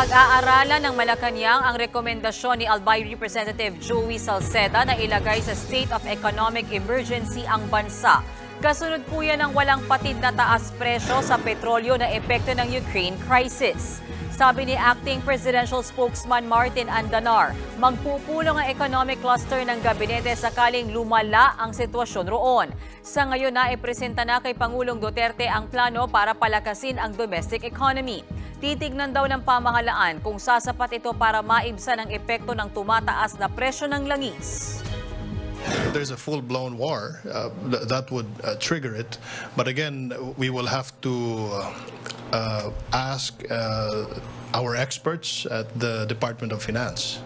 Pag-aaralan ng Malacanang ang rekomendasyon ni Albay Representative Joey Salceda na ilagay sa state of economic emergency ang bansa. Kasunod po yan ng walang patid na taas presyo sa petrolyo na epekto ng Ukraine crisis. Sabi ni Acting Presidential Spokesman Martin Andanar, magpupulong ang economic cluster ng gabinete sakaling lumala ang sitwasyon roon. Sa ngayon na ipresenta na kay Pangulong Duterte ang plano para palakasin ang domestic economy. Titignan daw ng pamahalaan kung sasapat ito para maibsan ang epekto ng tumataas na presyo ng langis. There's a full-blown war, uh, th- that would uh, trigger it. But again, we will have to uh, uh, ask uh, our experts at the Department of Finance.